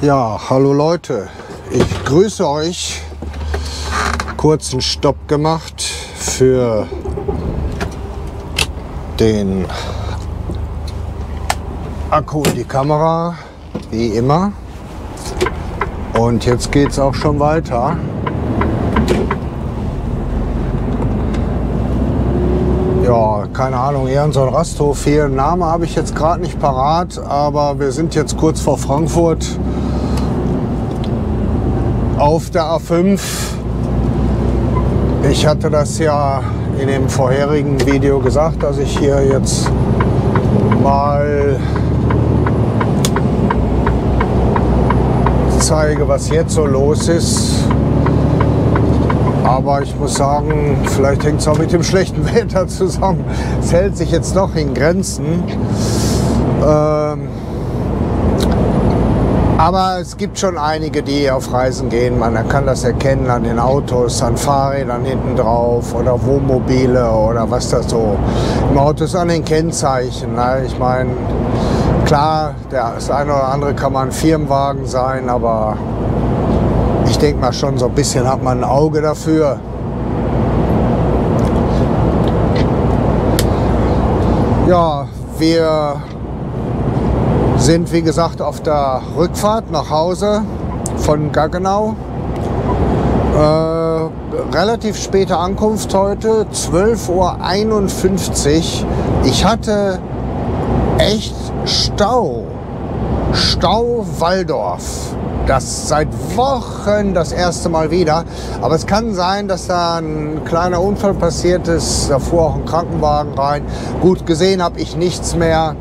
Ja, hallo Leute, ich grüße euch. Kurzen Stopp gemacht für den Akku und die Kamera, wie immer. Und jetzt geht es auch schon weiter. Ja, keine Ahnung, eher so ein Rasthof hier. Name habe ich jetzt gerade nicht parat, aber wir sind jetzt kurz vor Frankfurt auf der A5. Ich hatte das ja in dem vorherigen Video gesagt, dass ich hier jetzt mal zeige, was jetzt so los ist. Aber ich muss sagen, vielleicht hängt es auch mit dem schlechten Wetter zusammen. Es hält sich jetzt noch in Grenzen. Ähm aber es gibt schon einige, die auf Reisen gehen. Man kann das erkennen an den Autos, an Fahrrädern hinten drauf oder Wohnmobile oder was das so im Auto ist, an den Kennzeichen. Ne? Ich meine, klar, das eine oder andere kann man Firmenwagen sein, aber ich denke mal schon, so ein bisschen hat man ein Auge dafür. Ja, wir sind wie gesagt auf der Rückfahrt nach Hause von Gaggenau. Äh, relativ späte Ankunft heute, 12.51 Uhr. Ich hatte echt Stau. Stau Waldorf. Das seit Wochen das erste Mal wieder. Aber es kann sein, dass da ein kleiner Unfall passiert ist. Da fuhr auch ein Krankenwagen rein. Gut gesehen habe ich nichts mehr.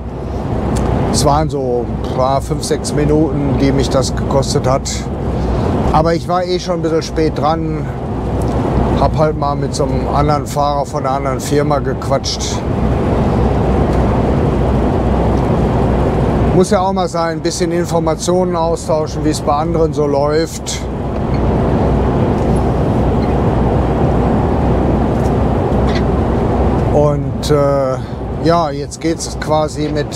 Es waren so fünf, sechs Minuten, die mich das gekostet hat. Aber ich war eh schon ein bisschen spät dran. Hab halt mal mit so einem anderen Fahrer von einer anderen Firma gequatscht. Muss ja auch mal sein, ein bisschen Informationen austauschen, wie es bei anderen so läuft. Und äh, ja, jetzt geht es quasi mit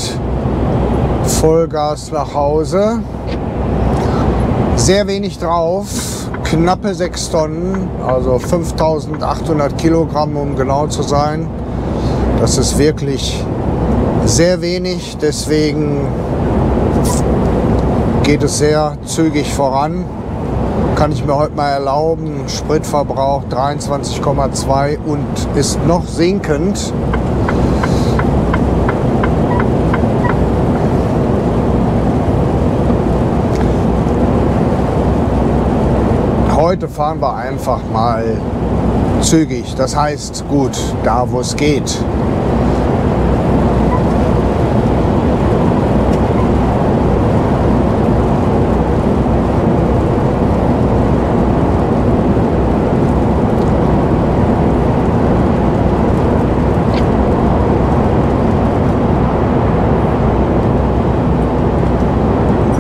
Vollgas nach Hause. Sehr wenig drauf, knappe 6 Tonnen, also 5800 Kilogramm, um genau zu sein. Das ist wirklich sehr wenig, deswegen geht es sehr zügig voran. Kann ich mir heute mal erlauben. Spritverbrauch 23,2 und ist noch sinkend. Heute fahren wir einfach mal zügig. Das heißt, gut, da wo es geht.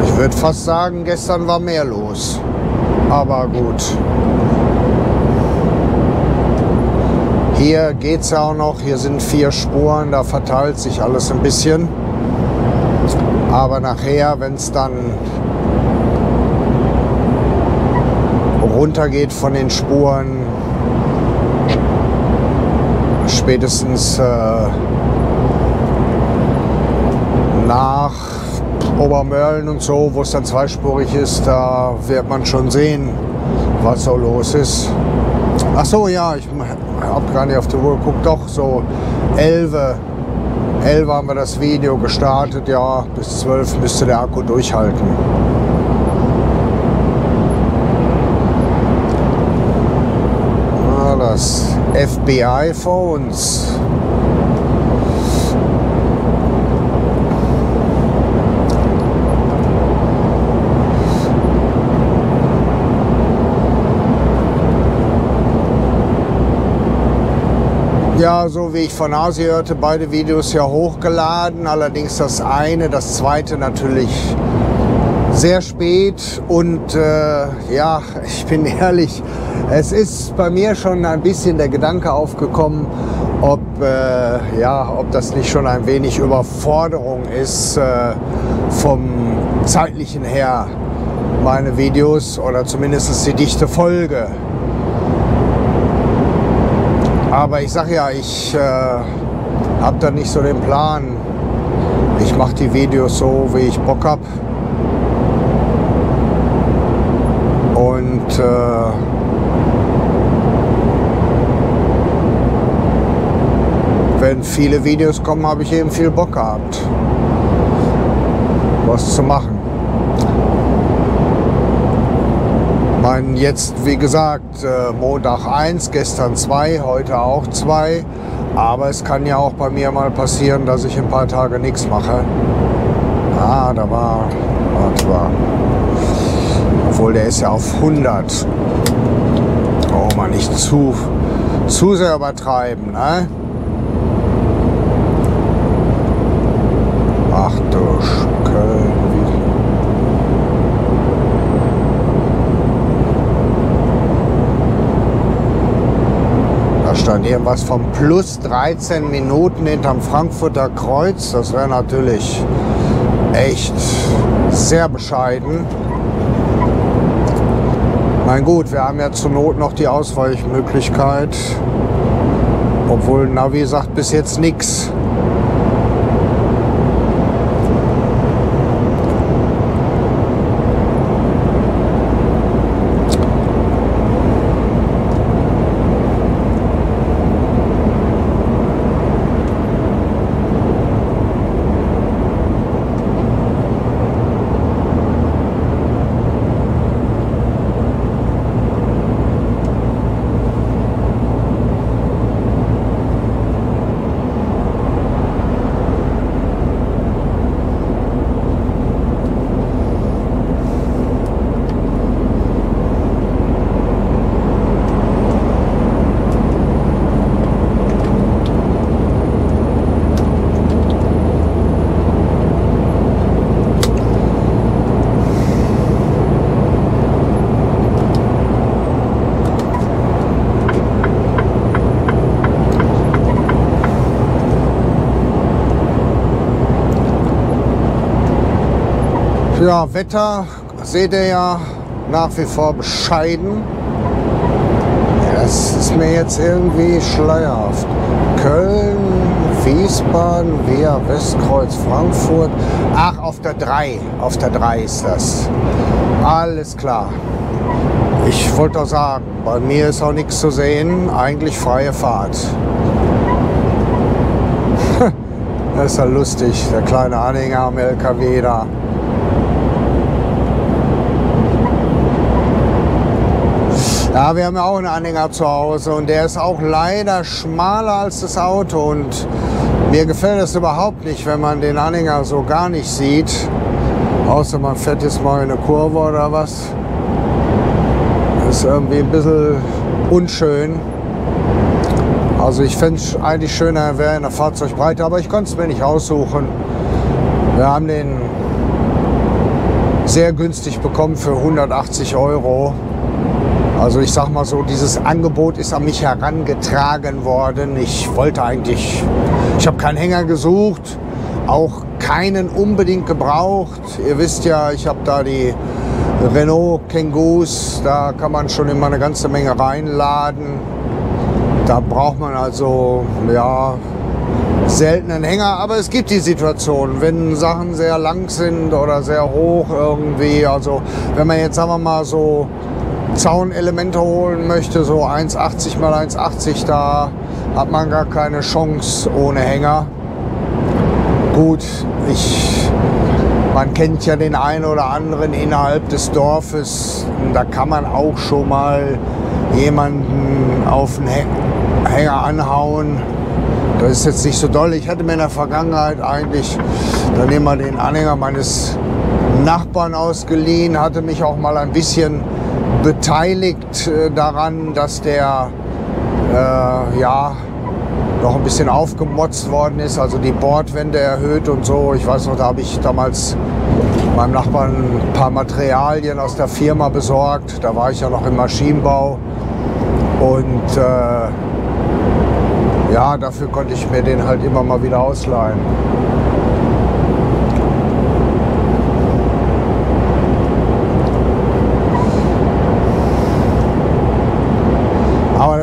Ich würde fast sagen, gestern war mehr los. Aber gut. Hier geht es ja auch noch. Hier sind vier Spuren. Da verteilt sich alles ein bisschen. Aber nachher, wenn es dann runter geht von den Spuren, spätestens äh, nach Obermörlen und so, wo es dann zweispurig ist, da wird man schon sehen, was so los ist. Ach so, ja, ich habe gar nicht auf die Uhr geguckt, doch so 11. 11 haben wir das Video gestartet, ja, bis 12 müsste der Akku durchhalten. Ah, das FBI Ja, so wie ich von Asi hörte, beide Videos ja hochgeladen. Allerdings das eine, das zweite natürlich sehr spät. Und äh, ja, ich bin ehrlich, es ist bei mir schon ein bisschen der Gedanke aufgekommen, ob, äh, ja, ob das nicht schon ein wenig Überforderung ist äh, vom zeitlichen her. meine Videos oder zumindest die dichte Folge. Aber ich sage ja, ich äh, habe da nicht so den Plan. Ich mache die Videos so, wie ich Bock habe. Und äh, wenn viele Videos kommen, habe ich eben viel Bock gehabt, was zu machen. Mein jetzt, wie gesagt, äh, Montag 1, gestern 2, heute auch 2. Aber es kann ja auch bei mir mal passieren, dass ich ein paar Tage nichts mache. Ah, da war, warte mal. Obwohl der ist ja auf 100. Oh, mal nicht zu, zu sehr übertreiben, ne? Ach du Köln. Da stand irgendwas von plus 13 Minuten hinterm Frankfurter Kreuz. Das wäre natürlich echt sehr bescheiden. Mein gut, wir haben ja zur Not noch die Ausweichmöglichkeit. Obwohl Navi sagt bis jetzt nichts. Ja, Wetter seht ihr ja nach wie vor bescheiden. Das ist mir jetzt irgendwie schleierhaft. Köln, Wiesbaden, Wehr, Westkreuz, Frankfurt. Ach, auf der 3. Auf der 3 ist das. Alles klar. Ich wollte auch sagen, bei mir ist auch nichts zu sehen. Eigentlich freie Fahrt. Das ist ja lustig, der kleine Anhänger am LKW da. Ja, wir haben ja auch einen Anhänger zu Hause und der ist auch leider schmaler als das Auto und mir gefällt es überhaupt nicht, wenn man den Anhänger so gar nicht sieht. Außer man fährt jetzt mal in eine Kurve oder was. Das ist irgendwie ein bisschen unschön. Also ich fände es eigentlich schöner, wäre in der Fahrzeugbreite, aber ich konnte es mir nicht aussuchen. Wir haben den sehr günstig bekommen für 180 Euro. Also ich sag mal so, dieses Angebot ist an mich herangetragen worden. Ich wollte eigentlich, ich habe keinen Hänger gesucht, auch keinen unbedingt gebraucht. Ihr wisst ja, ich habe da die Renault Kangoo's, da kann man schon immer eine ganze Menge reinladen. Da braucht man also ja seltenen Hänger, aber es gibt die Situation, wenn Sachen sehr lang sind oder sehr hoch irgendwie. Also wenn man jetzt sagen wir mal so Zaunelemente holen möchte, so 1,80 mal 1,80, da hat man gar keine Chance ohne Hänger. Gut, ich, man kennt ja den einen oder anderen innerhalb des Dorfes. Da kann man auch schon mal jemanden auf den Hänger anhauen. Das ist jetzt nicht so doll. Ich hatte mir in der Vergangenheit eigentlich dann immer den Anhänger meines Nachbarn ausgeliehen, hatte mich auch mal ein bisschen beteiligt äh, daran, dass der äh, ja noch ein bisschen aufgemotzt worden ist, also die Bordwände erhöht und so. Ich weiß noch, da habe ich damals meinem Nachbarn ein paar Materialien aus der Firma besorgt. Da war ich ja noch im Maschinenbau und äh, ja, dafür konnte ich mir den halt immer mal wieder ausleihen.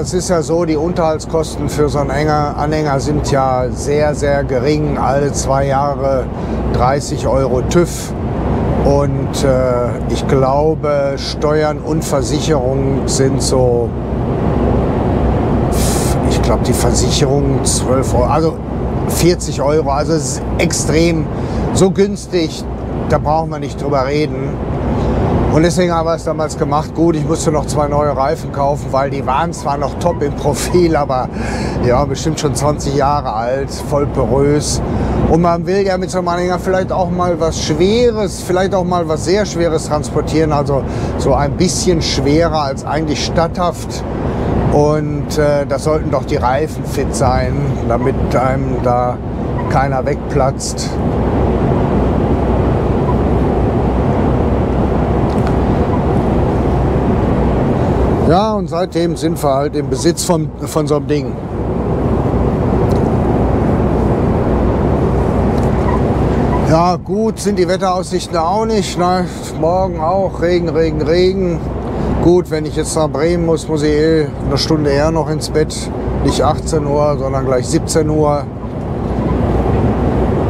Es ist ja so, die Unterhaltskosten für so einen Anhänger, sind ja sehr, sehr gering. Alle zwei Jahre 30 Euro TÜV. Und äh, ich glaube, Steuern und Versicherung sind so, ich glaube, die Versicherung 12 Euro, also 40 Euro. Also es ist extrem so günstig, da brauchen wir nicht drüber reden. Und deswegen haben wir es damals gemacht. Gut, ich musste noch zwei neue Reifen kaufen, weil die waren zwar noch top im Profil, aber ja, bestimmt schon 20 Jahre alt, voll porös. Und man will ja mit so einem Anhänger vielleicht auch mal was Schweres, vielleicht auch mal was sehr Schweres transportieren. Also so ein bisschen schwerer als eigentlich statthaft. Und äh, das sollten doch die Reifen fit sein, damit einem da keiner wegplatzt. Ja, und seitdem sind wir halt im Besitz von, von so einem Ding. Ja, gut sind die Wetteraussichten auch nicht. Ne? Morgen auch Regen, Regen, Regen. Gut, wenn ich jetzt nach Bremen muss, muss ich eh eine Stunde eher noch ins Bett. Nicht 18 Uhr, sondern gleich 17 Uhr.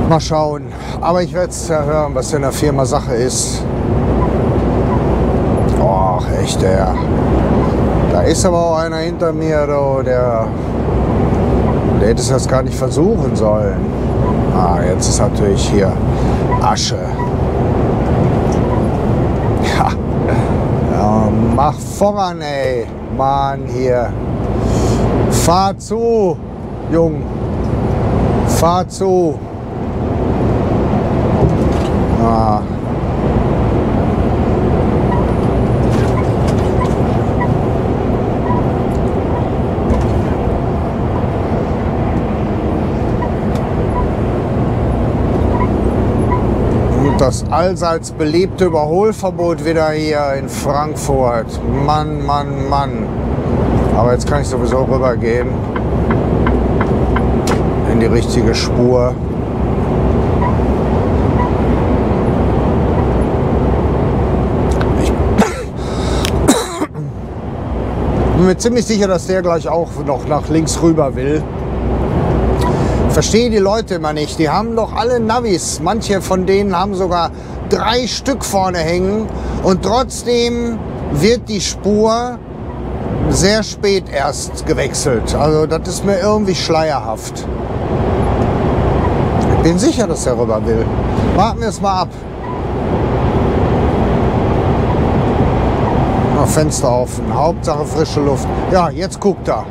Mal schauen. Aber ich werde es ja hören, was in der Firma Sache ist. Och, echt, der. Da ist aber auch einer hinter mir, der, der hätte es jetzt gar nicht versuchen sollen. Ah, jetzt ist natürlich hier Asche. Ja, ja mach voran, ey. Mann, hier. Fahr zu, Jung. Fahr zu. Ah. das allseits beliebte Überholverbot wieder hier in Frankfurt. Mann, Mann, Mann. Aber jetzt kann ich sowieso rübergehen in die richtige Spur. Ich bin mir ziemlich sicher, dass der gleich auch noch nach links rüber will verstehe die Leute immer nicht. Die haben doch alle Navis. Manche von denen haben sogar drei Stück vorne hängen und trotzdem wird die Spur sehr spät erst gewechselt. Also das ist mir irgendwie schleierhaft. Ich bin sicher, dass er rüber will. Warten wir es mal ab. Fenster offen. Hauptsache frische Luft. Ja, jetzt guckt er.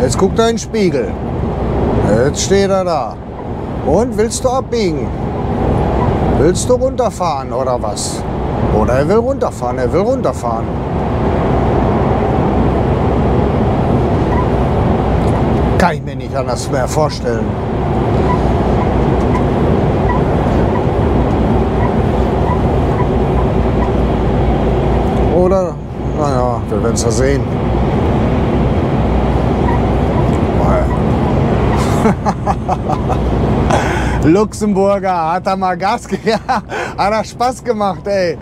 Jetzt guckt er in den Spiegel. Jetzt steht er da. Und willst du abbiegen? Willst du runterfahren oder was? Oder er will runterfahren, er will runterfahren. Kann ich mir nicht anders mehr vorstellen. Oder, naja, wir werden es ja sehen. Luxemburger, hat er mal Gas gegeben. Ja, hat er Spaß gemacht, ey.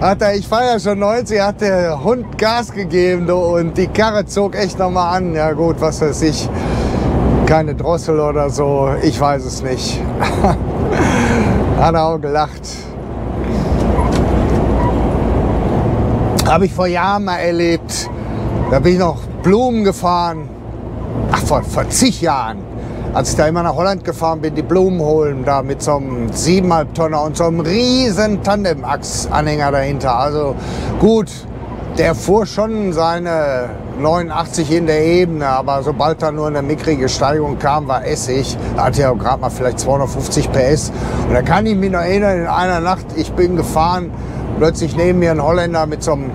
Hat er, ich fahre ja schon 90, hat der Hund Gas gegeben du, und die Karre zog echt nochmal an. Ja gut, was weiß ich. Keine Drossel oder so, ich weiß es nicht. hat er auch gelacht. Habe ich vor Jahren mal erlebt. Da bin ich noch Blumen gefahren. Ach, vor, vor zig Jahren als ich da immer nach Holland gefahren bin, die Blumen holen, da mit so einem 7,5 Tonner und so einem riesen Tandem-Achs-Anhänger dahinter. Also gut, der fuhr schon seine 89 in der Ebene, aber sobald da nur eine mickrige Steigung kam, war Essig. Da hatte er gerade mal vielleicht 250 PS. Und da kann ich mich noch erinnern, in einer Nacht, ich bin gefahren, plötzlich neben mir ein Holländer mit so einem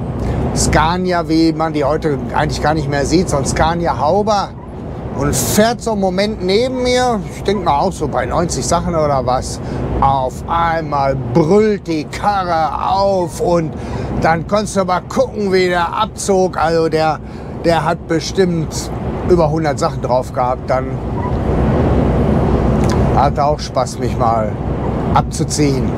Scania, wie man die heute eigentlich gar nicht mehr sieht, so ein Scania Hauber und fährt so einen Moment neben mir, ich denke mal auch so bei 90 Sachen oder was, auf einmal brüllt die Karre auf und dann konntest du aber gucken, wie der abzog. Also der, der hat bestimmt über 100 Sachen drauf gehabt. Dann hat auch Spaß, mich mal abzuziehen.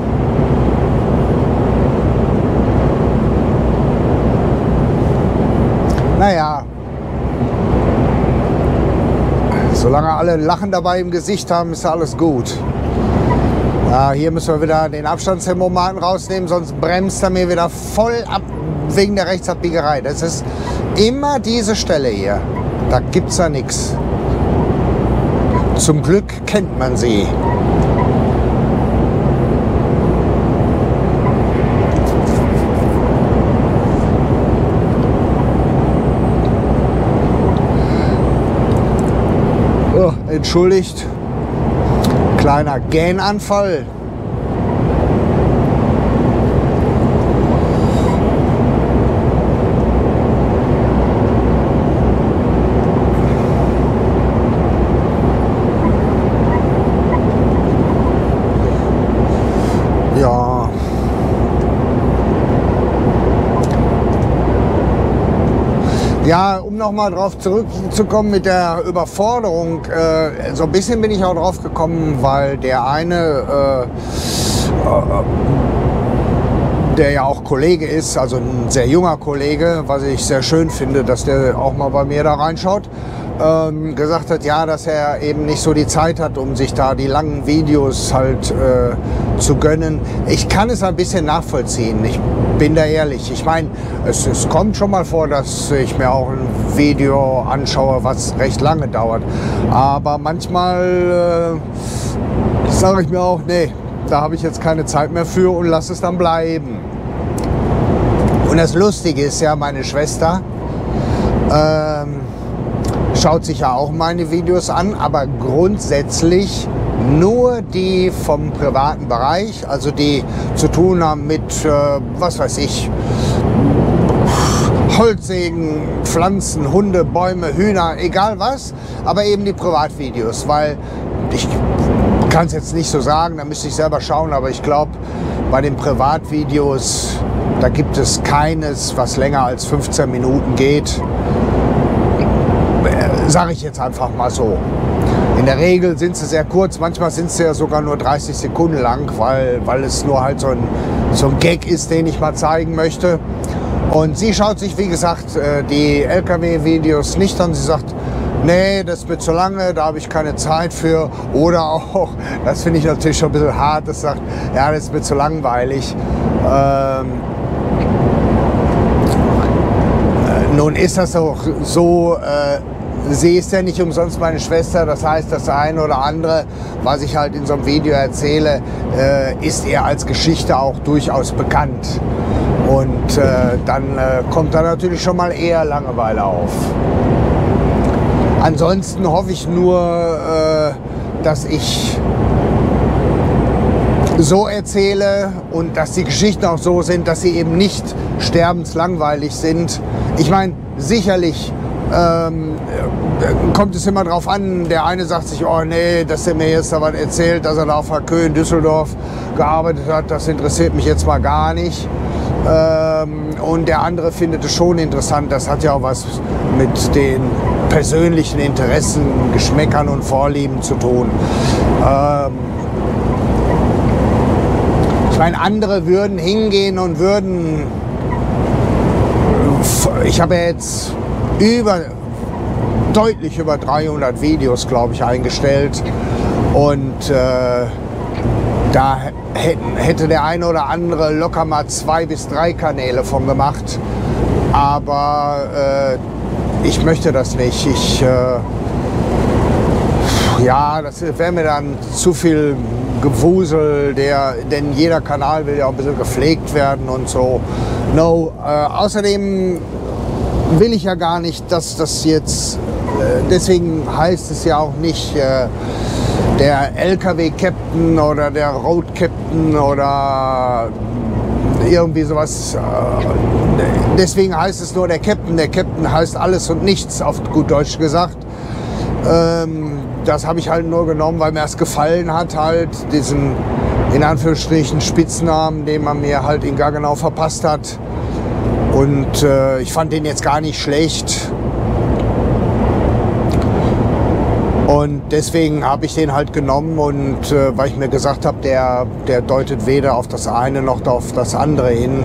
Naja, Alle Lachen dabei im Gesicht haben, ist alles gut. Ja, hier müssen wir wieder den Abstandsthermomaten rausnehmen, sonst bremst er mir wieder voll ab wegen der Rechtsabbiegerei. Das ist immer diese Stelle hier. Da gibt es ja nichts. Zum Glück kennt man sie. Oh, entschuldigt. Kleiner Gähnanfall. Ja. Ja, um nochmal drauf zurückzukommen mit der Überforderung. Äh, so ein bisschen bin ich auch drauf gekommen, weil der eine, äh, der ja auch Kollege ist, also ein sehr junger Kollege, was ich sehr schön finde, dass der auch mal bei mir da reinschaut, ähm, gesagt hat, ja, dass er eben nicht so die Zeit hat, um sich da die langen Videos halt äh, zu gönnen. Ich kann es ein bisschen nachvollziehen. Ich bin da ehrlich. Ich meine, es, es kommt schon mal vor, dass ich mir auch ein Video anschaue, was recht lange dauert. Aber manchmal äh, sage ich mir auch, nee, da habe ich jetzt keine Zeit mehr für und lasse es dann bleiben. Und das Lustige ist ja, meine Schwester, ähm, schaut sich ja auch meine Videos an, aber grundsätzlich nur die vom privaten Bereich, also die zu tun haben mit, äh, was weiß ich, Holzsägen, Pflanzen, Hunde, Bäume, Hühner, egal was, aber eben die Privatvideos, weil ich kann es jetzt nicht so sagen, da müsste ich selber schauen, aber ich glaube, bei den Privatvideos, da gibt es keines, was länger als 15 Minuten geht. Sage ich jetzt einfach mal so. In der Regel sind sie sehr kurz, manchmal sind sie ja sogar nur 30 Sekunden lang, weil, weil es nur halt so ein, so ein Gag ist, den ich mal zeigen möchte. Und sie schaut sich, wie gesagt, äh, die LKW-Videos nicht an. Sie sagt, nee, das mir zu lange, da habe ich keine Zeit für. Oder auch, das finde ich natürlich schon ein bisschen hart, das sagt, ja, das mir zu langweilig. Ähm, äh, nun ist das auch so, äh, sie ist ja nicht umsonst meine Schwester. Das heißt, das eine oder andere, was ich halt in so einem Video erzähle, äh, ist ihr als Geschichte auch durchaus bekannt. Und äh, dann äh, kommt da natürlich schon mal eher Langeweile auf. Ansonsten hoffe ich nur, äh, dass ich so erzähle und dass die Geschichten auch so sind, dass sie eben nicht sterbenslangweilig sind. Ich meine, sicherlich ähm, kommt es immer drauf an. Der eine sagt sich, oh nee, dass er mir jetzt da erzählt, dass er da auf HK in Düsseldorf gearbeitet hat, das interessiert mich jetzt mal gar nicht. Ähm, und der andere findet es schon interessant. Das hat ja auch was mit den persönlichen Interessen, Geschmäckern und Vorlieben zu tun. Ähm, ich meine, andere würden hingehen und würden. Ich habe ja jetzt über deutlich über 300 Videos, glaube ich, eingestellt. Und äh, da hätten, hätte der eine oder andere locker mal zwei bis drei Kanäle von gemacht. Aber äh, ich möchte das nicht. Ich, äh, ja, das wäre mir dann zu viel Gewusel, der, denn jeder Kanal will ja auch ein bisschen gepflegt werden und so. No, äh, außerdem will ich ja gar nicht, dass das jetzt, äh, deswegen heißt es ja auch nicht äh, der LKW-Captain oder der Road-Captain oder irgendwie sowas. Äh, deswegen heißt es nur der Captain. Der Captain heißt alles und nichts, auf gut Deutsch gesagt. Ähm, das habe ich halt nur genommen, weil mir es gefallen hat, halt diesen in Anführungsstrichen Spitznamen, den man mir halt in Gaggenau verpasst hat. Und äh, ich fand den jetzt gar nicht schlecht. Und deswegen habe ich den halt genommen und äh, weil ich mir gesagt habe, der, der deutet weder auf das eine noch auf das andere hin.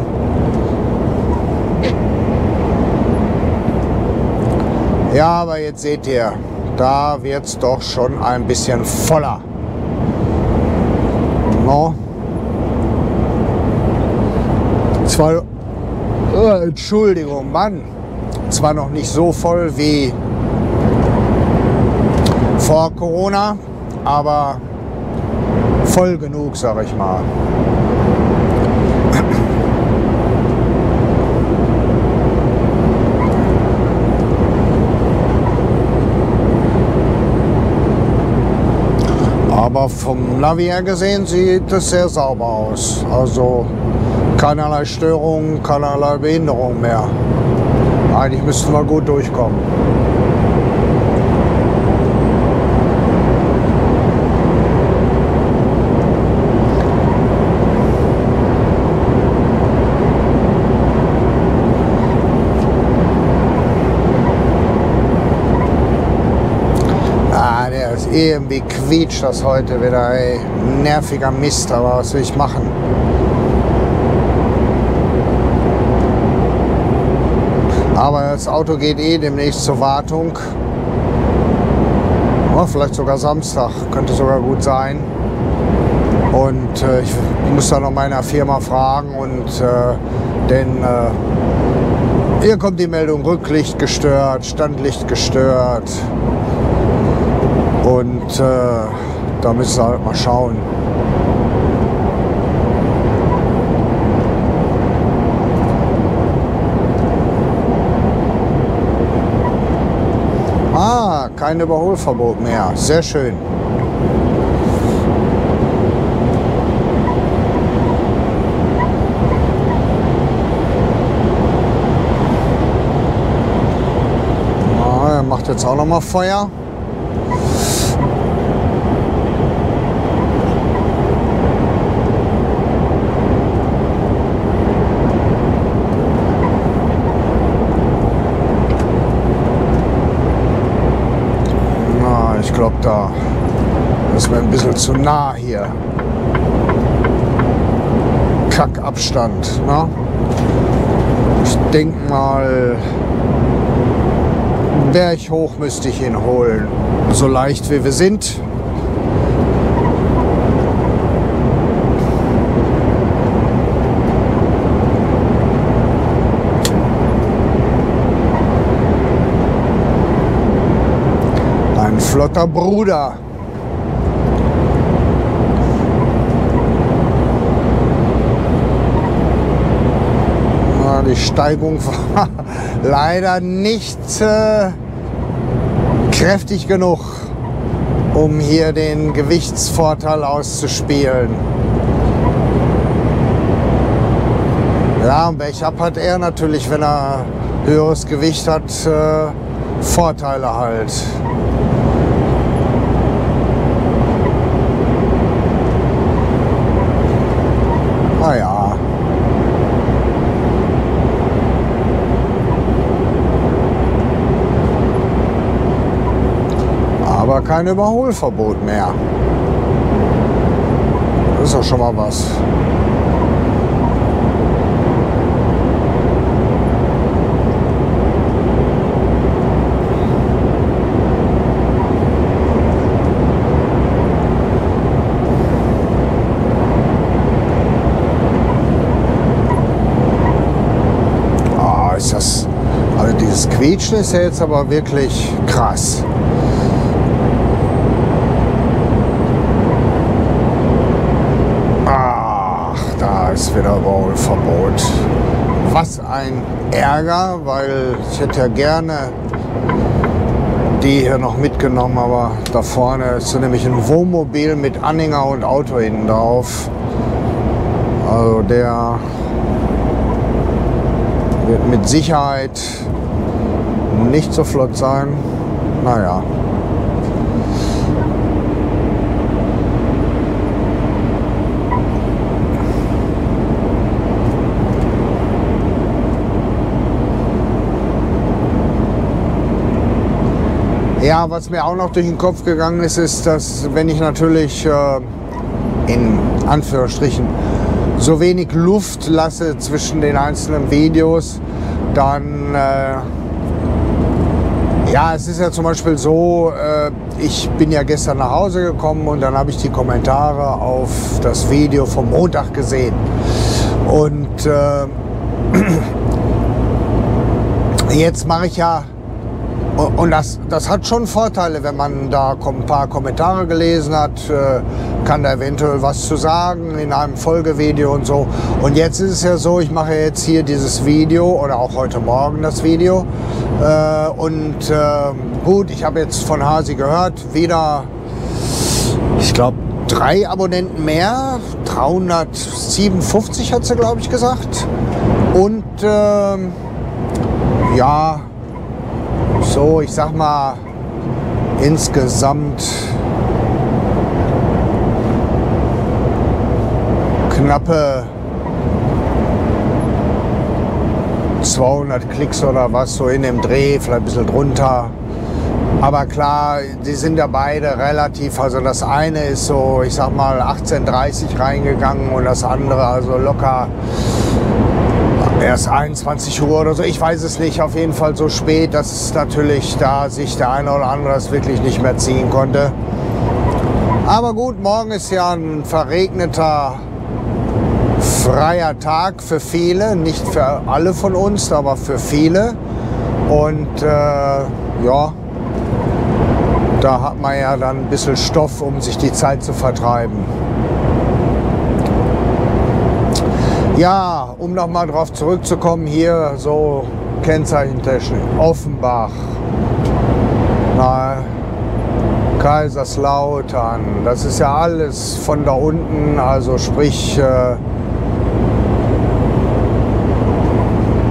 Ja, aber jetzt seht ihr, da wird es doch schon ein bisschen voller. No. Zwar, äh, Entschuldigung, Mann, zwar noch nicht so voll wie vor Corona, aber voll genug, sag ich mal. Aber vom Navi gesehen sieht es sehr sauber aus. Also keinerlei Störungen, keinerlei Behinderung mehr. Eigentlich müssten wir gut durchkommen. irgendwie quietscht das heute wieder, ey. Nerviger Mist, aber was will ich machen? Aber das Auto geht eh demnächst zur Wartung. Oh, vielleicht sogar Samstag, könnte sogar gut sein. Und äh, ich muss da noch meiner Firma fragen und äh, denn äh, hier kommt die Meldung Rücklicht gestört, Standlicht gestört. Und äh, da müssen wir halt mal schauen. Ah, kein Überholverbot mehr. Sehr schön. Ah, er macht jetzt auch noch mal Feuer. Glaube, da ist mir ein bisschen zu nah hier. Kackabstand. Ne? Ich denke mal, Berg hoch müsste ich ihn holen. So leicht wie wir sind. Flotter Bruder. die Steigung war leider nicht äh, kräftig genug, um hier den Gewichtsvorteil auszuspielen. Ja, und Backup hat er natürlich, wenn er höheres Gewicht hat, äh, Vorteile halt. Naja. Aber kein Überholverbot mehr. Das ist doch schon mal was. Quietschen ist ja jetzt aber wirklich krass. Ach, Rollverbot. Was ein Ärger, weil ich hätte ja gerne die hier noch mitgenommen, aber da vorne ist nämlich ein Wohnmobil mit Anhänger und Auto hinten drauf. Also der wird mit Sicherheit nicht so flott sein. Naja. Ja, was mir auch noch durch den Kopf gegangen ist, ist, dass wenn ich natürlich äh, in Anführungsstrichen so wenig Luft lasse zwischen den einzelnen Videos, dann äh, Ja, es ist ja zum Beispiel so, äh, ich bin ja gestern nach Hause gekommen und dann habe ich die Kommentare auf das Video vom Montag gesehen. Und äh, jetzt mache ich ja und das, das hat schon Vorteile, wenn man da ein paar Kommentare gelesen hat, äh, kann da eventuell was zu sagen in einem Folgevideo und so. Und jetzt ist es ja so, ich mache jetzt hier dieses Video oder auch heute Morgen das Video. Äh, und ähm, gut, ich habe jetzt von Hasi gehört, wieder, ich glaube, drei Abonnenten mehr, 357 hat sie, glaube ich, gesagt. Und ähm, ja, so, ich sag mal, insgesamt knappe 200 Klicks oder was, so in dem Dreh, vielleicht ein bisschen drunter. Aber klar, die sind ja beide relativ, also das eine ist so, ich sag mal, 18.30 reingegangen und das andere also locker erst 21 Uhr oder so. Ich weiß es nicht. Auf jeden Fall so spät, dass natürlich da sich der eine oder andere es wirklich nicht mehr ziehen konnte. Aber gut, morgen ist ja ein verregneter, freier Tag für viele. Nicht für alle von uns, aber für viele. Und äh, ja, da hat man ja dann ein bisschen Stoff, um sich die Zeit zu vertreiben. Ja, um nochmal drauf zurückzukommen, hier so Kennzeichentechnik. Offenbach, na, Kaiserslautern, das ist ja alles von da unten, also sprich äh,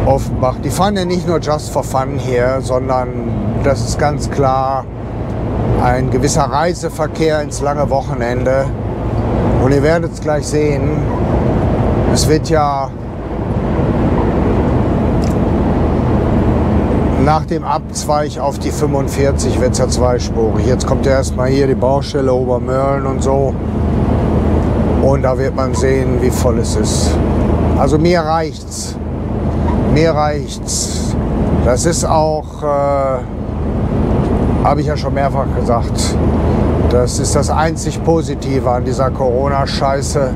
Offenbach. Die fahren ja nicht nur just for fun hier, sondern das ist ganz klar ein gewisser Reiseverkehr ins lange Wochenende. Und ihr werdet es gleich sehen, es wird ja nach dem Abzweig auf die 45 wird es ja zweispurig. Jetzt kommt ja erstmal hier die Baustelle Obermörlen und so. Und da wird man sehen, wie voll es ist. Also mir reicht's. Mir reicht's. Das ist auch, äh, habe ich ja schon mehrfach gesagt, das ist das einzig Positive an dieser Corona-Scheiße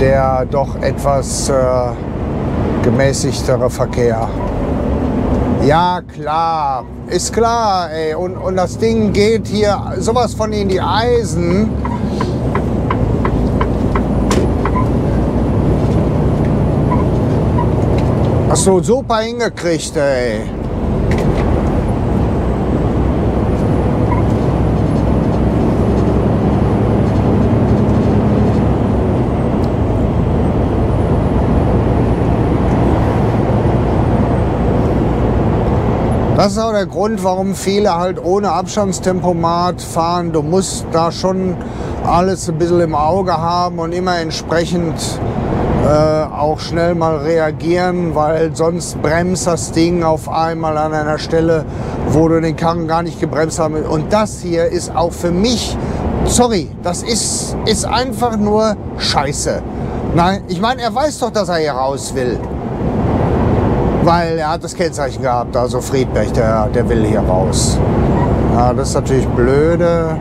der doch etwas äh, gemäßigtere Verkehr. Ja, klar, ist klar, ey. Und, und das Ding geht hier sowas von in die Eisen. Hast du super hingekriegt, ey. Das ist auch der Grund, warum viele halt ohne Abstandstempomat fahren. Du musst da schon alles ein bisschen im Auge haben und immer entsprechend äh, auch schnell mal reagieren, weil sonst bremst das Ding auf einmal an einer Stelle, wo du den Karren gar nicht gebremst hast. Und das hier ist auch für mich, sorry, das ist, ist einfach nur Scheiße. Nein, ich meine, er weiß doch, dass er hier raus will weil er hat das Kennzeichen gehabt, also Friedberg, der, der will hier raus. Ja, das ist natürlich blöde,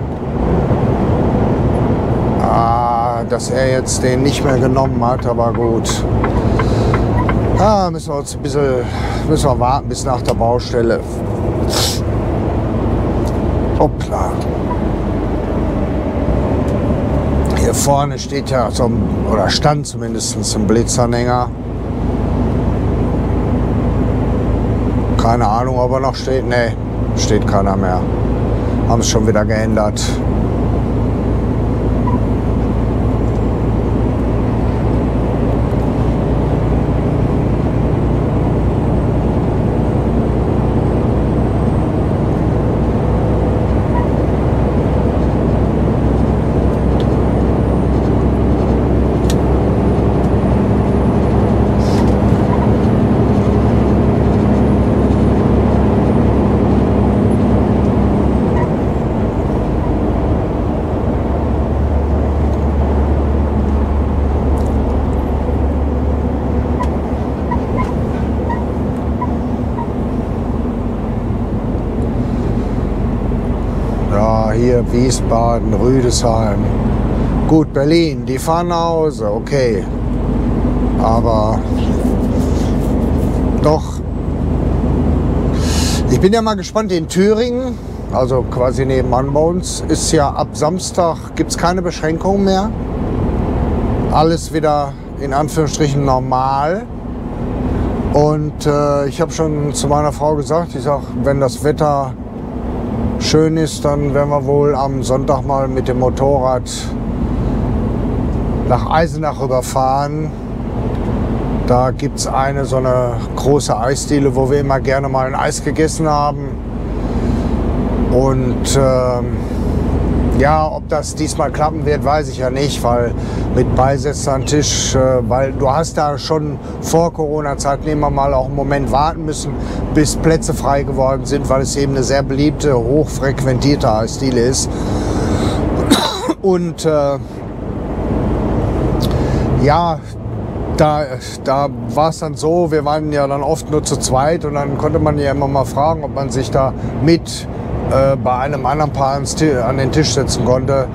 ah, dass er jetzt den nicht mehr genommen hat, aber gut. Ja, müssen wir uns ein bisschen müssen wir warten bis nach der Baustelle. Hoppla. Hier vorne steht ja so oder stand zumindest ein Blitzanhänger. Keine Ahnung, ob er noch steht. Nee, steht keiner mehr. Haben es schon wieder geändert. Hier Wiesbaden, Rüdesheim. Gut, Berlin, die fahren nach Hause, okay. Aber doch. Ich bin ja mal gespannt in Thüringen, also quasi nebenan bei uns, ist ja ab Samstag gibt es keine Beschränkungen mehr. Alles wieder in Anführungsstrichen normal. Und äh, ich habe schon zu meiner Frau gesagt, ich sage, wenn das Wetter schön ist, dann werden wir wohl am Sonntag mal mit dem Motorrad nach Eisenach rüberfahren. Da gibt es eine so eine große Eisdiele, wo wir immer gerne mal ein Eis gegessen haben. Und ähm, ja, ob das diesmal klappen wird, weiß ich ja nicht, weil mit Beisetzen an Tisch, äh, weil du hast da schon vor Corona-Zeit, nehmen wir mal, auch einen Moment warten müssen, bis Plätze frei geworden sind, weil es eben eine sehr beliebte, hochfrequentierte Eisdiele ist. Und äh, ja, da, da war es dann so, wir waren ja dann oft nur zu zweit und dann konnte man ja immer mal fragen, ob man sich da mit äh, bei einem anderen Paar an den Tisch setzen konnte.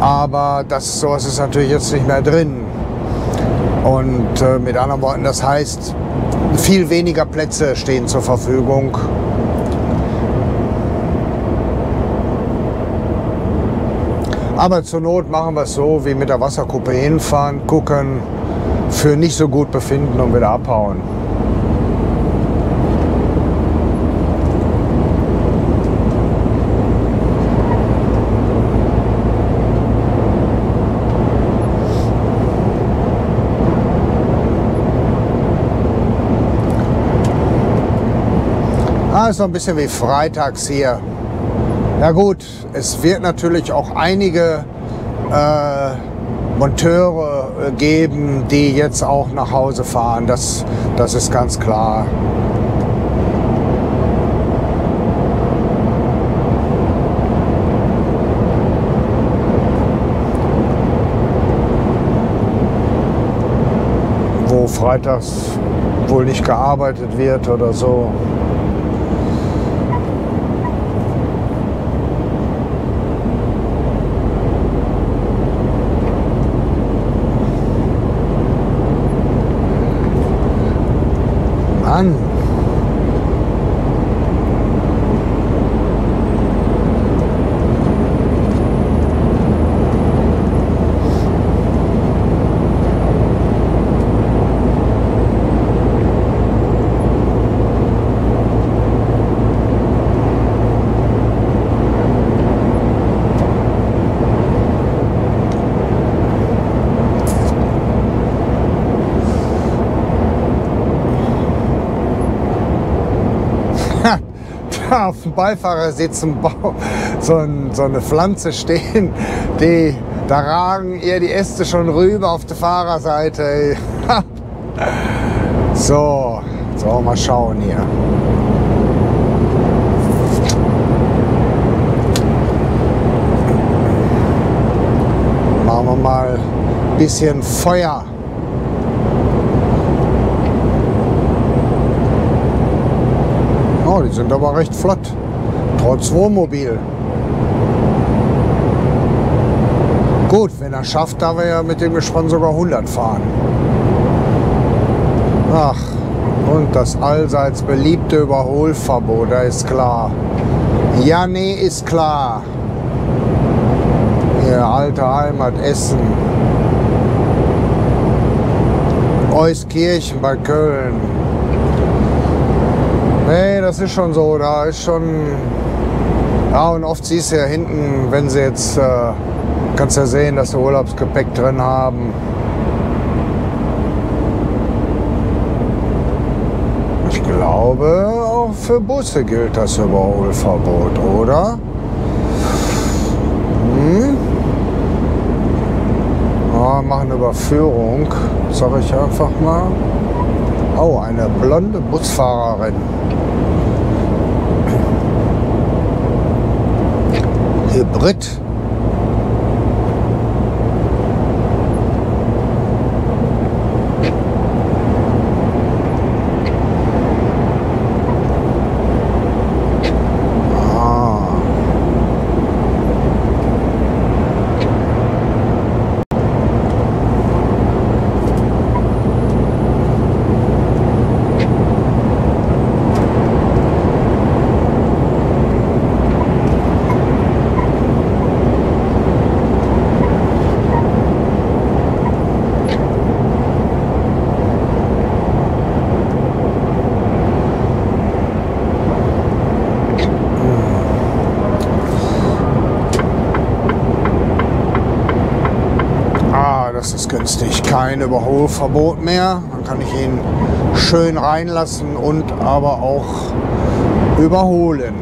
Aber das, sowas ist natürlich jetzt nicht mehr drin. Und äh, mit anderen Worten, das heißt, viel weniger Plätze stehen zur Verfügung. Aber zur Not machen wir es so, wie mit der Wasserkuppe hinfahren, gucken, für nicht so gut befinden und wieder abhauen. Ist noch ein bisschen wie freitags hier. Ja gut, es wird natürlich auch einige äh, Monteure geben, die jetzt auch nach Hause fahren. Das, das ist ganz klar. Wo freitags wohl nicht gearbeitet wird oder so. An. Auf dem Beifahrersitz so, ein, so eine Pflanze stehen, die, da ragen ihr die Äste schon rüber auf der Fahrerseite. so, so, mal schauen hier. Machen wir mal ein bisschen Feuer. Die sind aber recht flott. Trotz Wohnmobil. Gut, wenn er schafft, darf er ja mit dem Gespann sogar 100 fahren. Ach, und das allseits beliebte Überholverbot, da ist klar. Ja, nee, ist klar. Hier, alte Heimat, Essen. Euskirchen bei Köln. Nee, das ist schon so. Da ist schon. Ja, und oft siehst du ja hinten, wenn sie jetzt. Äh, kannst ja sehen, dass sie Urlaubsgepäck drin haben. Ich glaube, auch für Busse gilt das Überholverbot, oder? Hm? Ja, machen Überführung, sag ich einfach mal. Oh, eine blonde Busfahrerin. Hybrid. Ah. Kein Überholverbot mehr. Dann kann ich ihn schön reinlassen und aber auch überholen.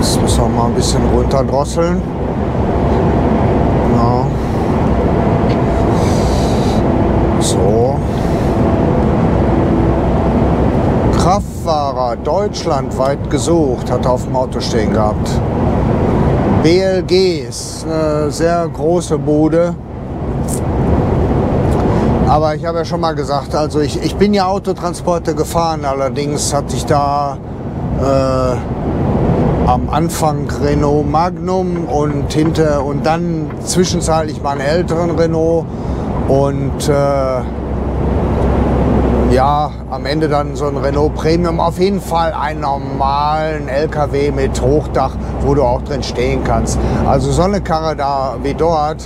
Jetzt müssen wir mal ein runterdrosseln. Ja. So. Kraftfahrer deutschlandweit gesucht, hat er auf dem Auto stehen gehabt. BLG ist eine sehr große Bude. Aber ich habe ja schon mal gesagt, also ich, ich bin ja Autotransporte gefahren, allerdings hatte ich da äh, am Anfang Renault Magnum und hinter und dann zwischenzeitlich mal einen älteren Renault und äh, ja, am Ende dann so ein Renault Premium. Auf jeden Fall einen normalen LKW mit Hochdach, wo du auch drin stehen kannst. Also so eine Karre da wie dort,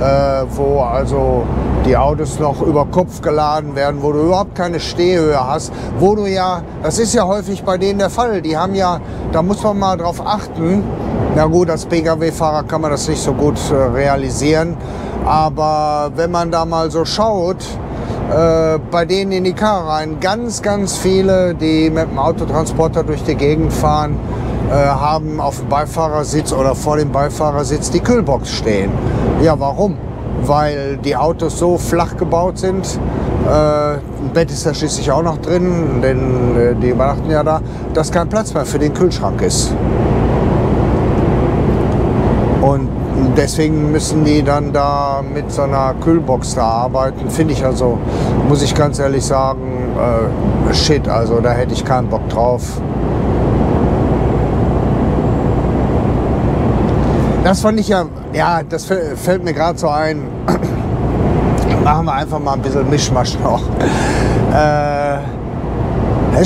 äh, wo also die Autos noch über Kopf geladen werden, wo du überhaupt keine Stehhöhe hast, wo du ja, das ist ja häufig bei denen der Fall, die haben ja, da muss man mal drauf achten, na gut, als Pkw-Fahrer kann man das nicht so gut äh, realisieren, aber wenn man da mal so schaut, äh, bei denen in die Karre rein, ganz, ganz viele, die mit dem Autotransporter durch die Gegend fahren, äh, haben auf dem Beifahrersitz oder vor dem Beifahrersitz die Kühlbox stehen. Ja, warum? Weil die Autos so flach gebaut sind. Äh, ein Bett ist da schließlich auch noch drin, denn äh, die übernachten ja da, dass kein Platz mehr für den Kühlschrank ist. Und deswegen müssen die dann da mit so einer Kühlbox da arbeiten. Finde ich also, muss ich ganz ehrlich sagen, äh, shit, also da hätte ich keinen Bock drauf. Das fand ich ja, ja, das fällt mir gerade so ein. Machen wir einfach mal ein bisschen Mischmasch noch. Äh,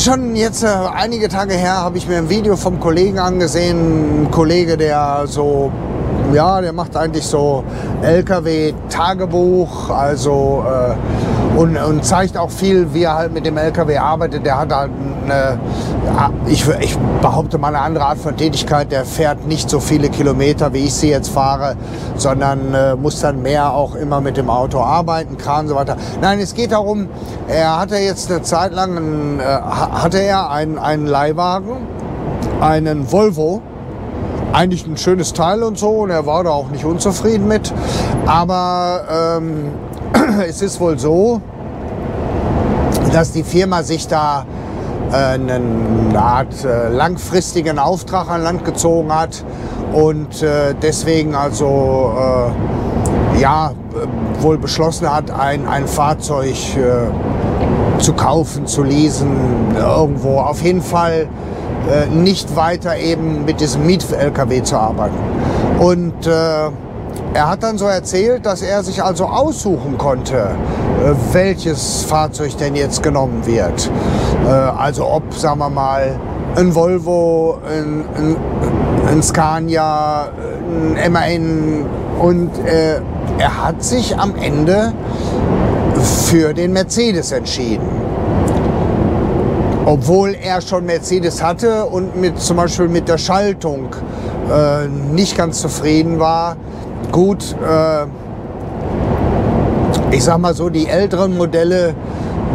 schon jetzt äh, einige Tage her, habe ich mir ein Video vom Kollegen angesehen. Ein Kollege, der so, ja, der macht eigentlich so LKW-Tagebuch, also äh, und, und zeigt auch viel, wie er halt mit dem LKW arbeitet. Der hat halt eine, ich, ich behaupte mal eine andere Art von Tätigkeit. Der fährt nicht so viele Kilometer, wie ich sie jetzt fahre, sondern äh, muss dann mehr auch immer mit dem Auto arbeiten, Kran und so weiter. Nein, es geht darum, er hatte jetzt eine Zeit lang, einen, äh, hatte er einen, einen Leihwagen, einen Volvo, eigentlich ein schönes Teil und so und er war da auch nicht unzufrieden mit. Aber ähm, es ist wohl so, dass die Firma sich da äh, eine Art äh, langfristigen Auftrag an Land gezogen hat und äh, deswegen also äh, ja wohl beschlossen hat, ein, ein Fahrzeug zu kaufen, zu leasen, irgendwo. Auf jeden Fall nicht weiter eben mit diesem Miet-LKW zu arbeiten. Und er hat dann so erzählt, dass er sich also aussuchen konnte, welches Fahrzeug denn jetzt genommen wird. Also ob, sagen wir mal, ein Volvo, ein, ein, ein Scania, ein MAN und äh, er hat sich am Ende für den Mercedes entschieden obwohl er schon Mercedes hatte und mit, zum Beispiel mit der Schaltung äh, nicht ganz zufrieden war. Gut, äh, ich sag mal so, die älteren Modelle,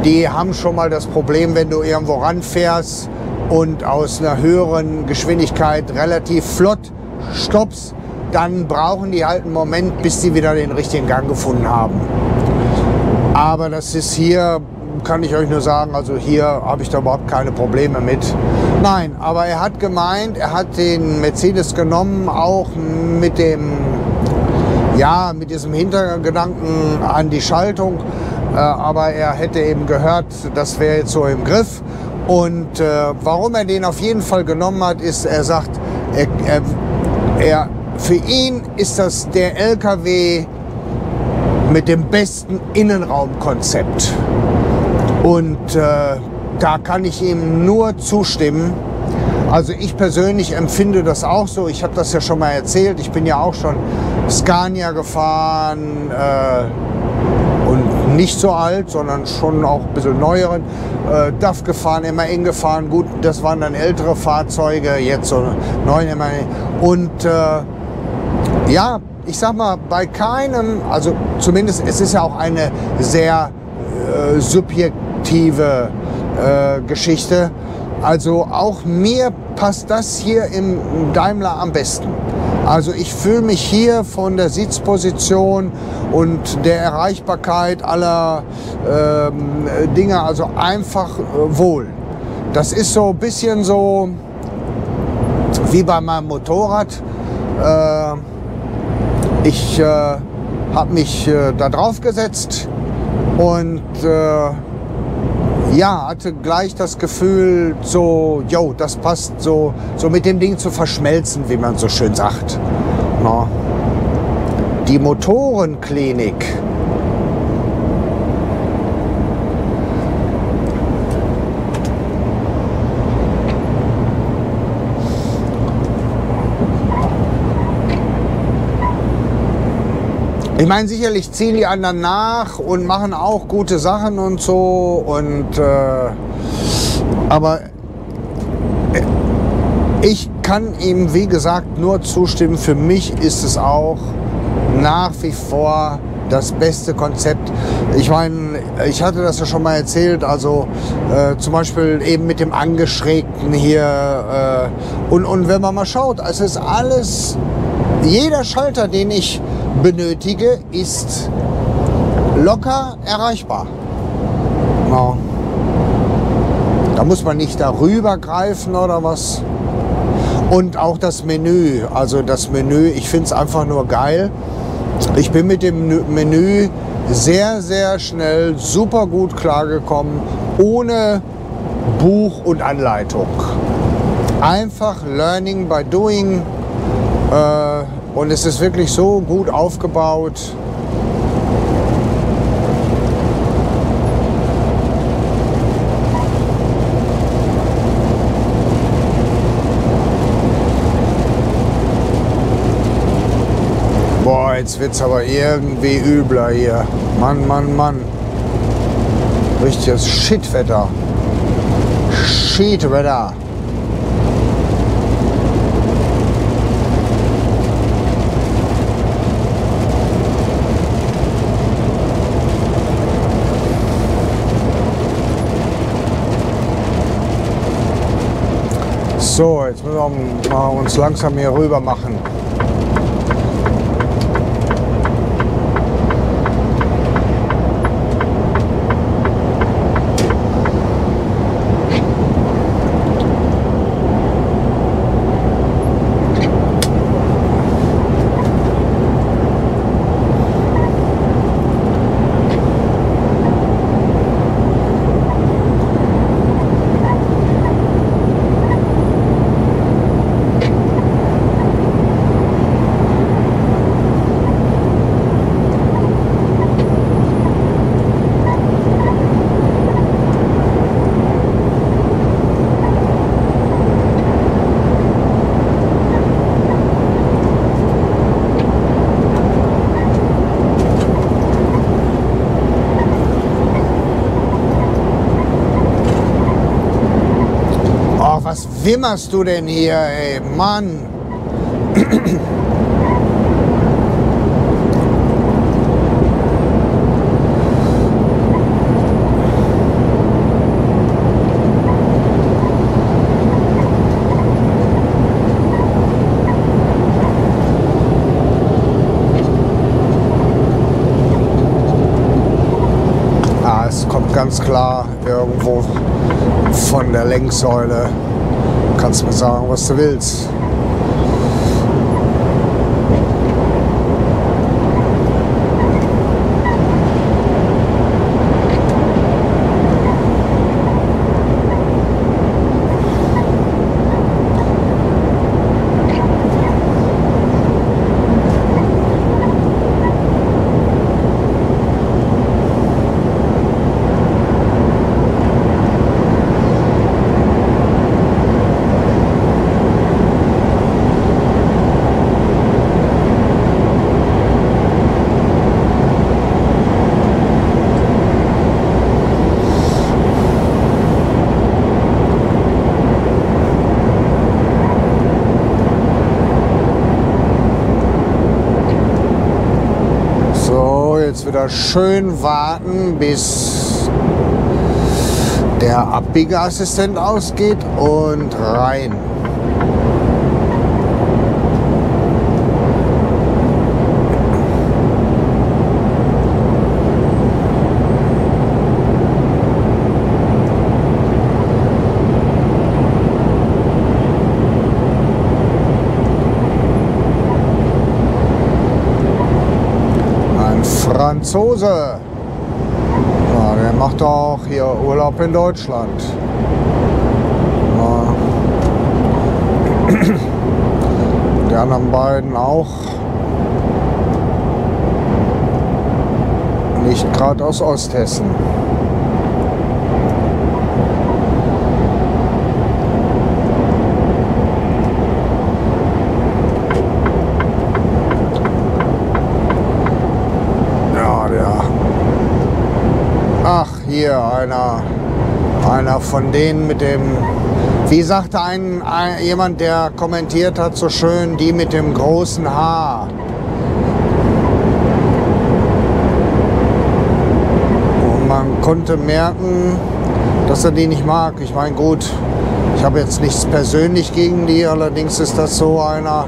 die haben schon mal das Problem, wenn du irgendwo ranfährst und aus einer höheren Geschwindigkeit relativ flott stoppst, dann brauchen die halt einen Moment, bis sie wieder den richtigen Gang gefunden haben. Aber das ist hier kann ich euch nur sagen, also hier habe ich da überhaupt keine Probleme mit. Nein, aber er hat gemeint, er hat den Mercedes genommen, auch mit dem, ja, mit diesem Hintergedanken an die Schaltung. Äh, aber er hätte eben gehört, das wäre jetzt so im Griff. Und äh, warum er den auf jeden Fall genommen hat, ist, er sagt, er, er, er, für ihn ist das der LKW mit dem besten Innenraumkonzept. Und äh, da kann ich ihm nur zustimmen. Also ich persönlich empfinde das auch so. Ich habe das ja schon mal erzählt. Ich bin ja auch schon Scania gefahren äh, und nicht so alt, sondern schon auch ein bisschen neueren. Äh, DAF gefahren, MAN gefahren. Gut, das waren dann ältere Fahrzeuge, jetzt so neuen MAN. Und äh, ja, ich sag mal, bei keinem, also zumindest es ist ja auch eine sehr äh, subjektive äh, Geschichte. Also auch mir passt das hier im Daimler am besten. Also ich fühle mich hier von der Sitzposition und der Erreichbarkeit aller ähm, Dinge also einfach äh, wohl. Das ist so ein bisschen so wie bei meinem Motorrad. Äh, ich äh, habe mich äh, da drauf gesetzt und äh, ja, hatte gleich das Gefühl, so, yo, das passt so, so mit dem Ding zu verschmelzen, wie man so schön sagt. Na. Die Motorenklinik Ich meine, sicherlich ziehen die anderen nach und machen auch gute Sachen und so. Und, äh, aber ich kann ihm, wie gesagt, nur zustimmen. Für mich ist es auch nach wie vor das beste Konzept. Ich meine, ich hatte das ja schon mal erzählt, also äh, zum Beispiel eben mit dem Angeschrägten hier. Äh, und, und wenn man mal schaut, es ist alles, jeder Schalter, den ich benötige, ist locker erreichbar. Ja. Da muss man nicht darüber greifen oder was. Und auch das Menü. Also das Menü, ich finde es einfach nur geil. Ich bin mit dem Menü sehr, sehr schnell, super gut klargekommen, ohne Buch und Anleitung. Einfach Learning by Doing. Äh, und es ist wirklich so gut aufgebaut. Boah, jetzt wird es aber irgendwie übler hier. Mann, Mann, Mann. Richtiges Shitwetter. Shitwetter. So, jetzt müssen wir uns langsam hier rüber machen. Wimmerst du denn hier, ey? Mann. Ah, es kommt ganz klar irgendwo von der Lenksäule kannst mir sagen, was du willst. Wieder schön warten, bis der Abbiegeassistent ausgeht und rein. Franzose. Ja, der macht auch hier Urlaub in Deutschland. Ja. Die anderen beiden auch. Nicht gerade aus Osthessen. Hier einer, einer von denen mit dem, wie sagte ein, ein, jemand, der kommentiert hat, so schön, die mit dem großen Haar. Und man konnte merken, dass er die nicht mag. Ich meine, gut, ich habe jetzt nichts persönlich gegen die, allerdings ist das so einer,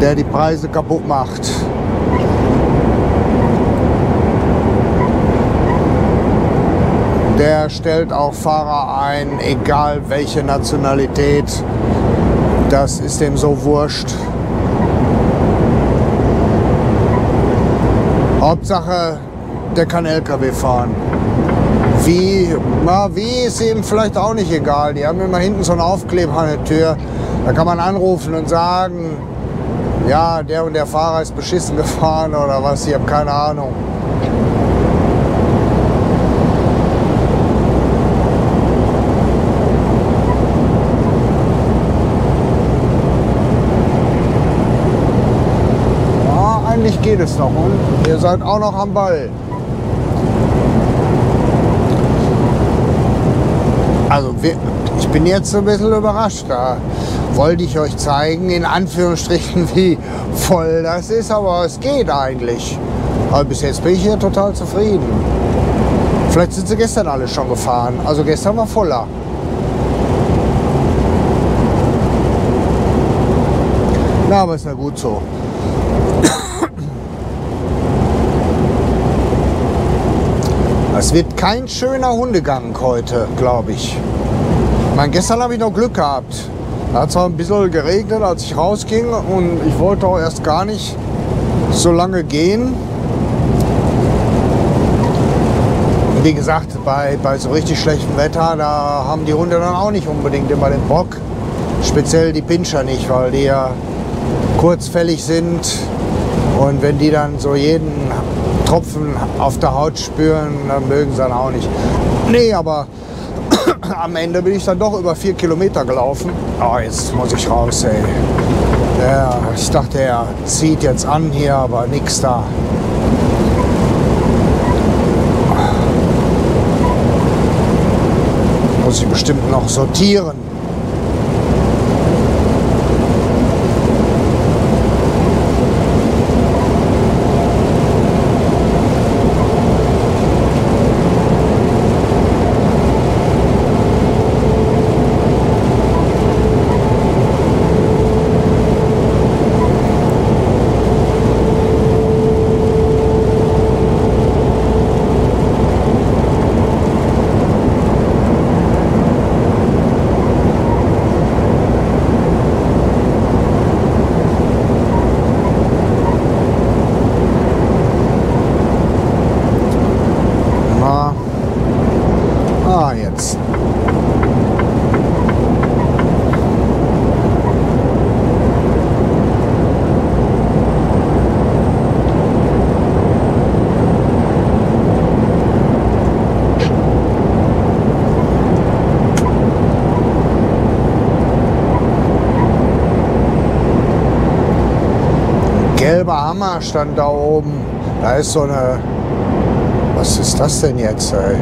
der die Preise kaputt macht. Der stellt auch Fahrer ein, egal welche Nationalität. Das ist dem so wurscht. Hauptsache, der kann LKW fahren. Wie, na, wie ist ihm vielleicht auch nicht egal. Die haben immer hinten so einen Aufkleber an der Tür. Da kann man anrufen und sagen, ja, der und der Fahrer ist beschissen gefahren oder was, ich habe keine Ahnung. eigentlich geht es noch. Und ihr seid auch noch am Ball. Also ich bin jetzt ein bisschen überrascht. Da wollte ich euch zeigen, in Anführungsstrichen, wie voll das ist. Aber es geht eigentlich. Aber bis jetzt bin ich hier total zufrieden. Vielleicht sind sie gestern alle schon gefahren. Also gestern war voller. Na, aber ist ja gut so. Wird kein schöner Hundegang heute, glaube ich. Mein, gestern habe ich noch Glück gehabt. Da hat zwar ein bisschen geregnet, als ich rausging und ich wollte auch erst gar nicht so lange gehen. Wie gesagt, bei, bei so richtig schlechtem Wetter, da haben die Hunde dann auch nicht unbedingt immer den Bock. Speziell die Pinscher nicht, weil die ja kurzfällig sind. Und wenn die dann so jeden Tropfen auf der Haut spüren, dann mögen sie dann auch nicht. Nee, aber am Ende bin ich dann doch über vier Kilometer gelaufen. Oh, jetzt muss ich raus, ey. Ja, ich dachte, er zieht jetzt an hier, aber nix da. Muss ich bestimmt noch sortieren. Stand da oben. Da ist so eine. Was ist das denn jetzt, ey?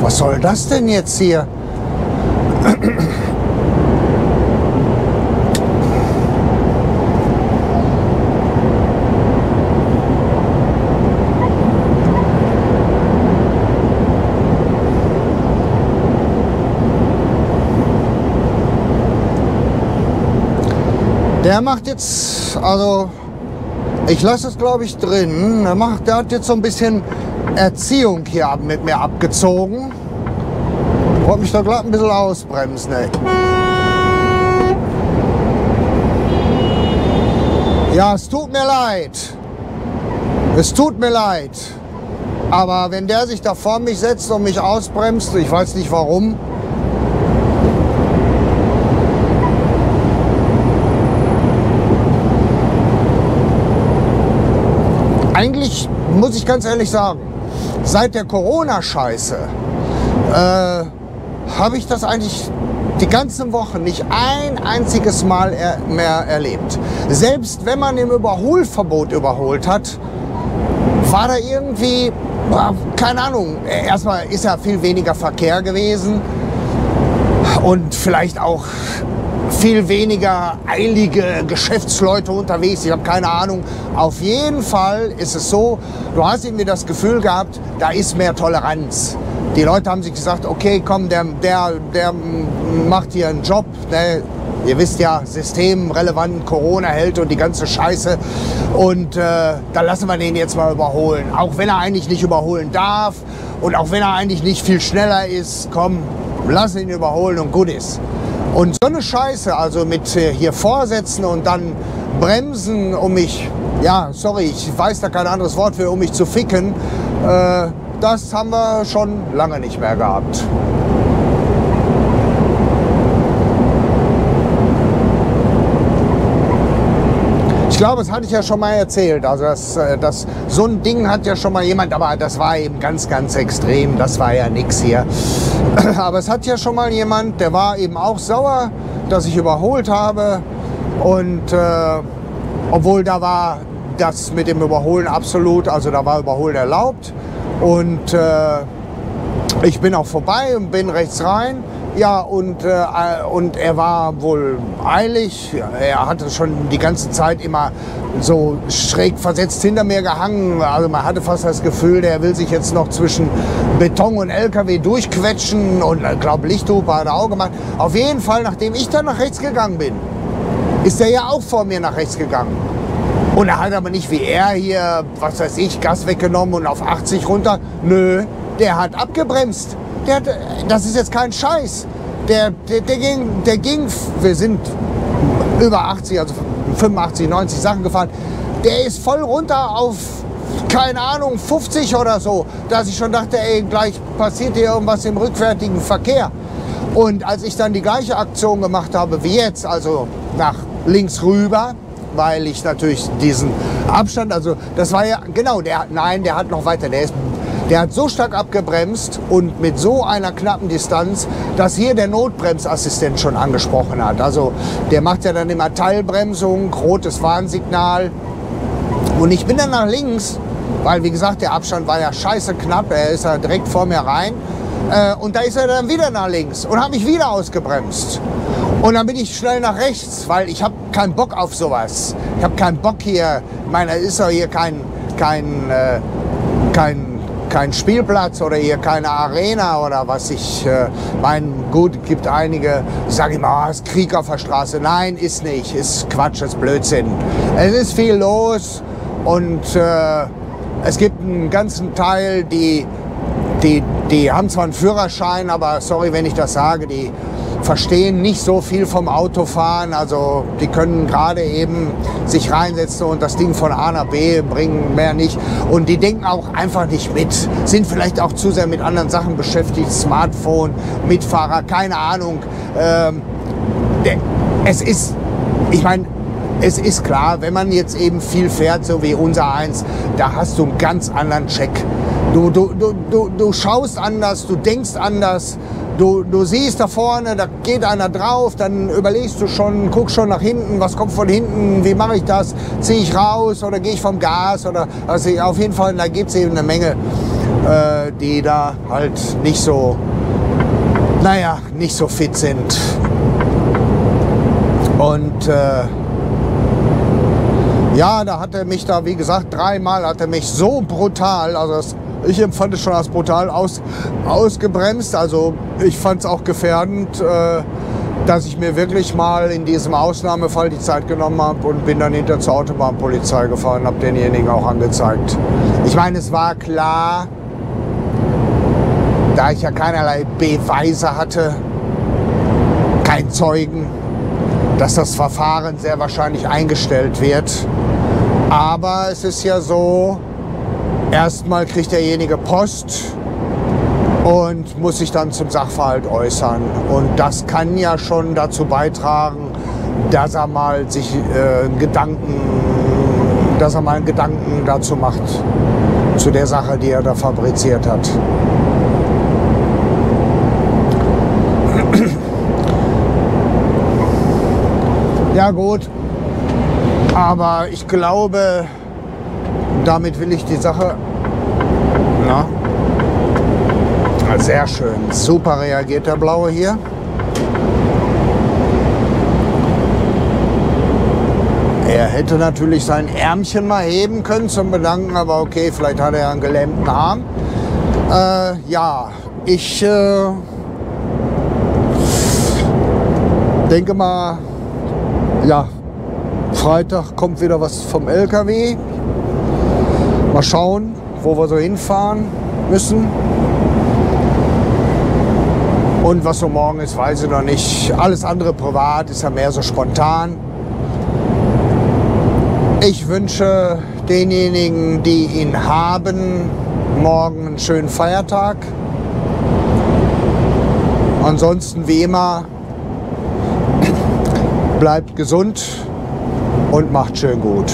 Was soll das denn jetzt hier? Der macht jetzt, also ich lasse es glaube ich drin. Der, macht, der hat jetzt so ein bisschen Erziehung hier mit mir abgezogen. Wollte mich da glatt ein bisschen ausbremsen. Ey. Ja, es tut mir leid. Es tut mir leid. Aber wenn der sich da vor mich setzt und mich ausbremst, ich weiß nicht warum, eigentlich muss ich ganz ehrlich sagen, seit der Corona-Scheiße äh, habe ich das eigentlich die ganzen Wochen nicht ein einziges Mal er, mehr erlebt. Selbst wenn man im Überholverbot überholt hat, war da irgendwie, keine Ahnung, erstmal ist ja viel weniger Verkehr gewesen und vielleicht auch viel weniger eilige Geschäftsleute unterwegs. Ich habe keine Ahnung. Auf jeden Fall ist es so, du hast irgendwie das Gefühl gehabt, da ist mehr Toleranz. Die Leute haben sich gesagt, okay, komm, der, der, der macht hier einen Job. Ne? Ihr wisst ja, systemrelevant, Corona hält und die ganze Scheiße. Und äh, da lassen wir den jetzt mal überholen. Auch wenn er eigentlich nicht überholen darf und auch wenn er eigentlich nicht viel schneller ist, komm, lass ihn überholen und gut ist. Und so eine Scheiße, also mit äh, hier vorsetzen und dann bremsen, um mich, ja, sorry, ich weiß da kein anderes Wort für, um mich zu ficken, äh, das haben wir schon lange nicht mehr gehabt. Ich glaube, das hatte ich ja schon mal erzählt. Also das, äh, das, so ein Ding hat ja schon mal jemand, aber das war eben ganz, ganz extrem. Das war ja nichts hier. Aber es hat ja schon mal jemand, der war eben auch sauer, dass ich überholt habe. Und äh, obwohl da war das mit dem Überholen absolut, also da war Überholen erlaubt. Und äh, ich bin auch vorbei und bin rechts rein. Ja, und, äh, und er war wohl eilig. Er hatte schon die ganze Zeit immer so schräg versetzt hinter mir gehangen. Also man hatte fast das Gefühl, der will sich jetzt noch zwischen Beton und LKW durchquetschen. Und ich glaube, Lichthupe hat er auch gemacht. Auf jeden Fall, nachdem ich dann nach rechts gegangen bin, ist er ja auch vor mir nach rechts gegangen. Und er hat aber nicht wie er hier, was weiß ich, Gas weggenommen und auf 80 runter. Nö, der hat abgebremst der, das ist jetzt kein Scheiß. Der, der, der, ging, der ging, wir sind über 80, also 85, 90 Sachen gefahren. Der ist voll runter auf, keine Ahnung, 50 oder so, dass ich schon dachte, ey, gleich passiert hier irgendwas im rückwärtigen Verkehr. Und als ich dann die gleiche Aktion gemacht habe wie jetzt, also nach links rüber, weil ich natürlich diesen Abstand, also das war ja, genau, der, nein, der hat noch weiter, der ist der hat so stark abgebremst und mit so einer knappen Distanz, dass hier der Notbremsassistent schon angesprochen hat. Also der macht ja dann immer Teilbremsung, rotes Warnsignal. Und ich bin dann nach links, weil wie gesagt, der Abstand war ja scheiße knapp. Er ist ja direkt vor mir rein. Äh, und da ist er dann wieder nach links und hat mich wieder ausgebremst. Und dann bin ich schnell nach rechts, weil ich habe keinen Bock auf sowas. Ich habe keinen Bock hier. Ich meine, ist ja hier kein, kein, äh, kein kein Spielplatz oder hier keine Arena oder was ich äh, meine, gut, gibt einige, sage ich mal, es ist Krieg auf der Straße. Nein, ist nicht, ist Quatsch, ist Blödsinn. Es ist viel los und äh, es gibt einen ganzen Teil, die, die, die haben zwar einen Führerschein, aber sorry, wenn ich das sage, die verstehen nicht so viel vom Autofahren. Also die können gerade eben sich reinsetzen und das Ding von A nach B bringen, mehr nicht. Und die denken auch einfach nicht mit, sind vielleicht auch zu sehr mit anderen Sachen beschäftigt, Smartphone, Mitfahrer, keine Ahnung. Ähm, es ist, ich meine, es ist klar, wenn man jetzt eben viel fährt, so wie unser eins, da hast du einen ganz anderen Check. Du, du, du, du, du schaust anders, du denkst anders, Du, du siehst da vorne, da geht einer drauf, dann überlegst du schon, guckst schon nach hinten, was kommt von hinten, wie mache ich das, ziehe ich raus oder gehe ich vom Gas oder also auf jeden Fall, da gibt es eben eine Menge, äh, die da halt nicht so, naja, nicht so fit sind. Und äh, ja, da hat er mich da, wie gesagt, dreimal hat er mich so brutal, also das ich empfand es schon als brutal aus, ausgebremst. Also ich fand es auch gefährdend. Äh, dass ich mir wirklich mal in diesem Ausnahmefall die Zeit genommen habe und bin dann hinter zur Autobahnpolizei gefahren, habe denjenigen auch angezeigt. Ich meine, es war klar, da ich ja keinerlei Beweise hatte, kein Zeugen, dass das Verfahren sehr wahrscheinlich eingestellt wird. Aber es ist ja so, erstmal kriegt derjenige Post und muss sich dann zum Sachverhalt äußern. Und das kann ja schon dazu beitragen, dass er mal sich äh, Gedanken, dass er mal einen Gedanken dazu macht, zu der Sache, die er da fabriziert hat. Ja gut, aber ich glaube, damit will ich die Sache... Na, sehr schön. Super reagiert der Blaue hier. Er hätte natürlich sein Ärmchen mal heben können zum Bedanken, aber okay, vielleicht hat er einen gelähmten Arm. Äh, ja, ich äh, denke mal, ja, Freitag kommt wieder was vom LKW. Mal schauen, wo wir so hinfahren müssen. Und was so morgen ist, weiß ich noch nicht. Alles andere privat ist ja mehr so spontan. Ich wünsche denjenigen, die ihn haben, morgen einen schönen Feiertag. Ansonsten wie immer, bleibt gesund und macht schön gut.